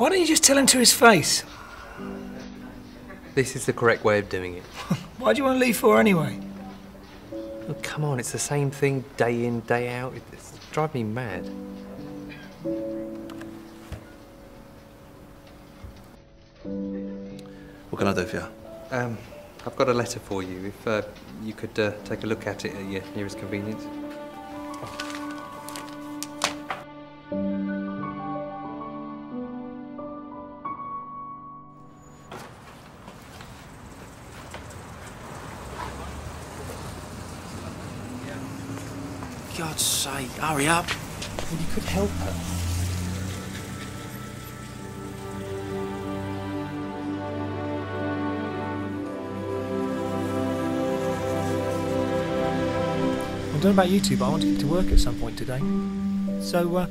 Why don't you just tell him to his face? This is the correct way of doing it. Why do you want to leave for anyway? Oh, come on, it's the same thing day in, day out. It- It's driving me mad. What can I do for you? Um, I've got a letter for you. If uh, you could uh, take a look at it at your nearest convenience. Hurry up. Well, you could help her. I don't know about you two, but I want to get to work at some point today. So, uh,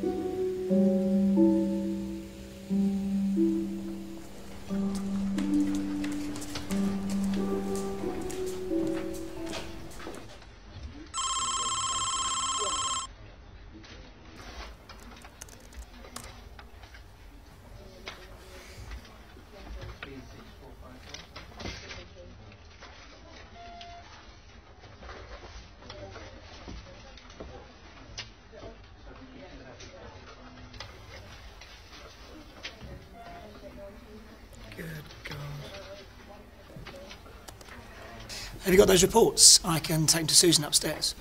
Have you got those reports? I can take them to Susan upstairs.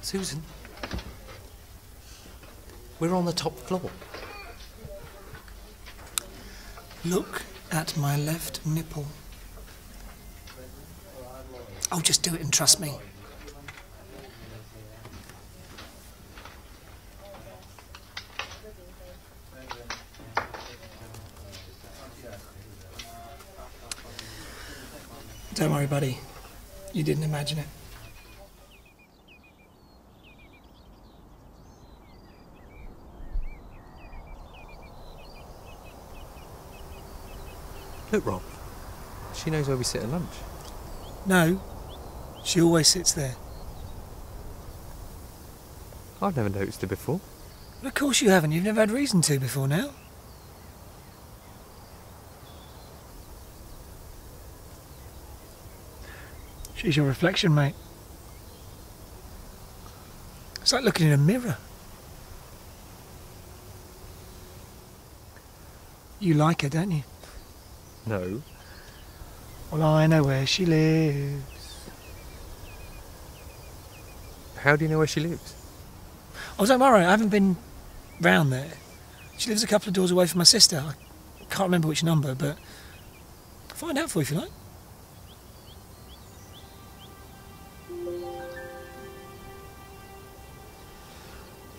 Susan, we're on the top floor. Look at my left nipple. Oh, just do it and trust me. Don't worry, buddy. You didn't imagine it. Look, Rob. She knows where we sit at lunch. No, she always sits there. I've never noticed her before. Well, of course you haven't. You've never had reason to before now. She's your reflection, mate. It's like looking in a mirror. You like her, don't you? No. Well, I know where she lives. How do you know where she lives? Oh, don't worry, I haven't been round there. She lives a couple of doors away from my sister. I can't remember which number, but I'll find out for you if you like.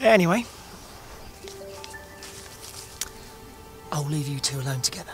Anyway, I'll leave you two alone together.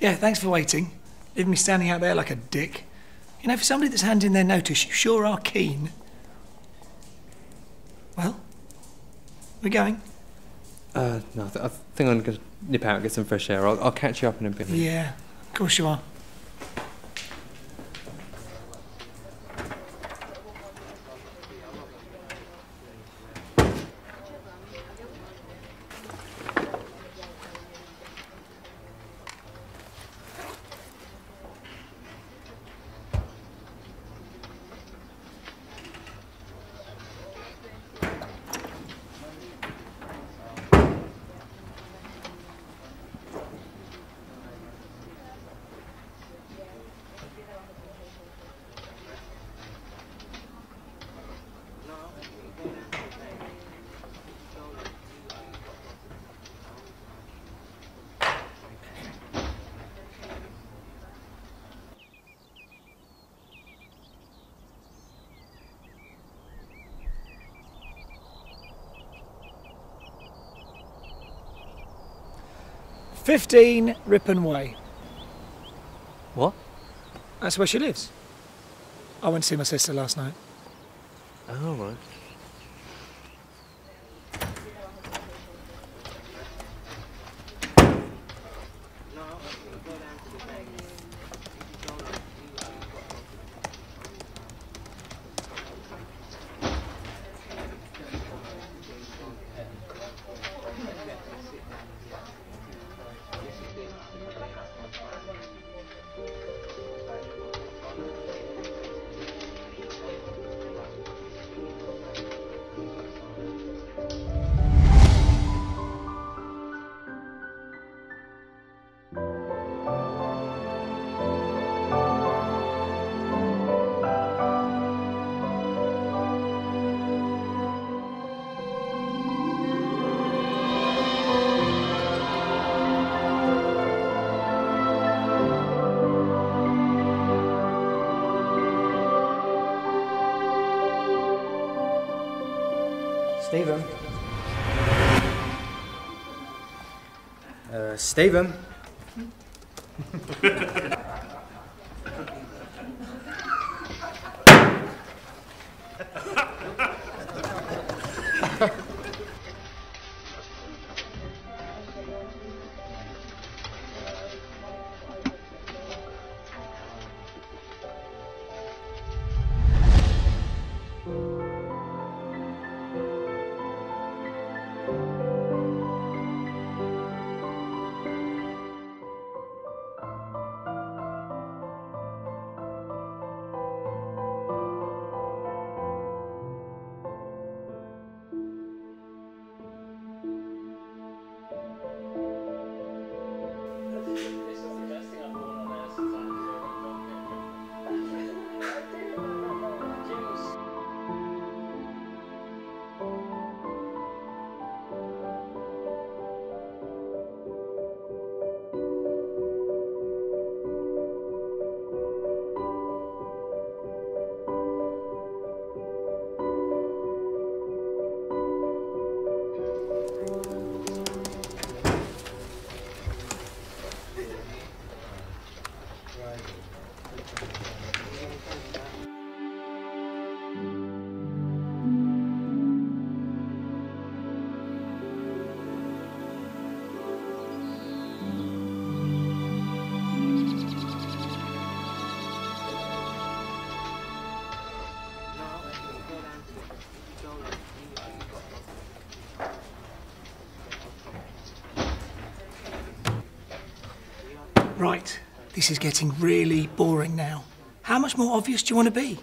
Yeah, thanks for waiting. Leaving me standing out there like a dick. You know, for somebody that's handing their notice, you sure are keen. Well, we're going. Uh, no, I, th- I think I'm going to nip out and get some fresh air. I'll, I'll catch you up in a bit. Yeah, of course you are. 15 Ripon Way. What? That's where she lives. I went to see my sister last night. Oh, right. Uh, this is getting really boring now. How much more obvious do you want to be?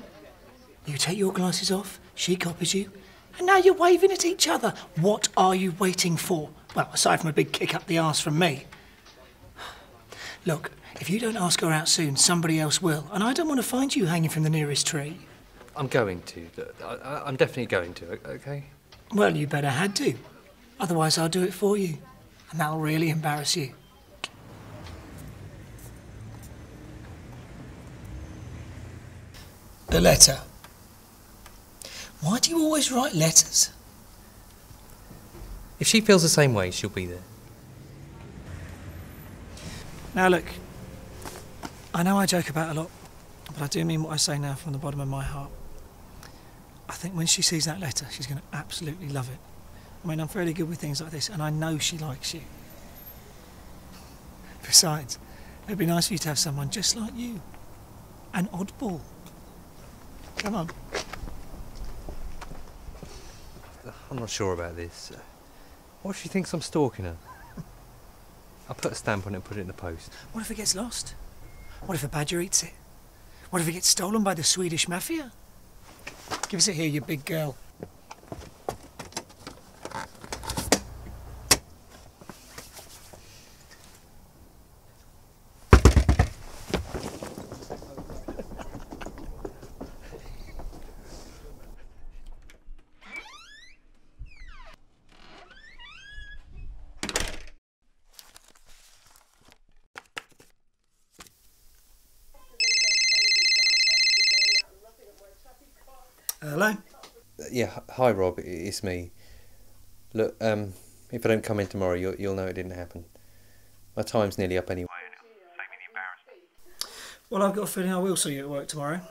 You take your glasses off, she copies you, and now you're waving at each other. What are you waiting for? Well, aside from a big kick up the arse from me. Look, if you don't ask her out soon, somebody else will, and I don't want to find you hanging from the nearest tree. I'm going to. I, I'm definitely going to, okay? Well, you better had to. Otherwise, I'll do it for you, and that'll really embarrass you. The letter. Why do you always write letters? If she feels the same way, she'll be there. Now, look, I know I joke about a lot, but I do mean what I say now from the bottom of my heart. I think when she sees that letter, she's going to absolutely love it. I mean, I'm fairly good with things like this, and I know she likes you. Besides, it'd be nice for you to have someone just like you. An oddball. Come on. I'm not sure about this. Uh, what if she thinks I'm stalking her? I'll put a stamp on it and put it in the post. What if it gets lost? What if a badger eats it? What if it gets stolen by the Swedish mafia? Give us it here, you big girl. Hello? Yeah, hi Rob, it's me. Look, um, if I don't come in tomorrow, you'll, you'll know it didn't happen. My time's nearly up anyway. Well, I've got a feeling I will see you at work tomorrow.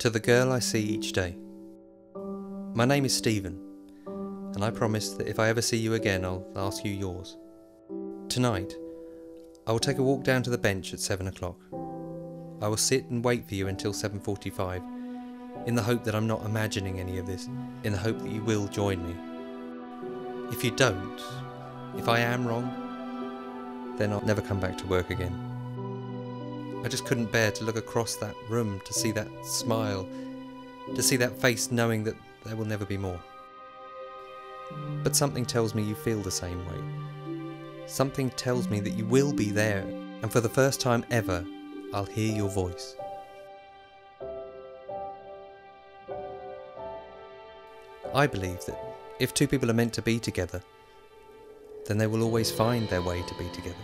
To the girl I see each day. My name is Stephen, and I promise that if I ever see you again, I'll ask you yours. Tonight, I will take a walk down to the bench at seven o'clock. I will sit and wait for you until 7:45, in the hope that I'm not imagining any of this, in the hope that you will join me. If you don't, if I am wrong, then I'll never come back to work again. I just couldn't bear to look across that room to see that smile, to see that face knowing that there will never be more. But something tells me you feel the same way. Something tells me that you will be there, and for the first time ever, I'll hear your voice. I believe that if two people are meant to be together, then they will always find their way to be together.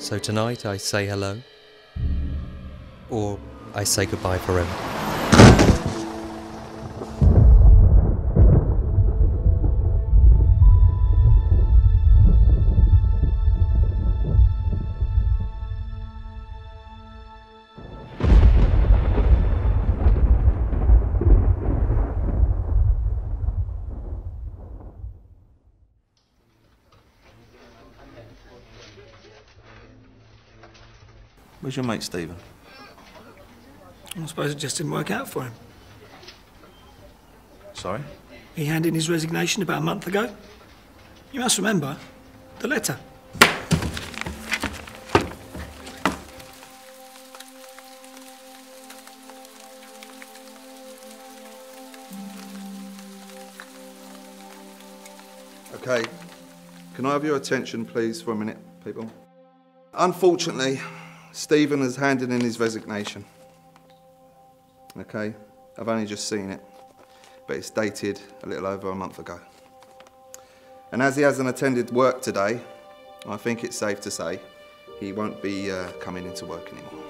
So tonight I say hello, or I say goodbye forever. Where's your mate, Stephen? I suppose it just didn't work out for him. Sorry? He handed in his resignation about a month ago. You must remember the letter. Okay, can I have your attention, please, for a minute, people? Unfortunately, Stephen has handed in his resignation. Okay, I've only just seen it, but it's dated a little over a month ago. And as he hasn't attended work today, I think it's safe to say he won't be uh, coming into work anymore.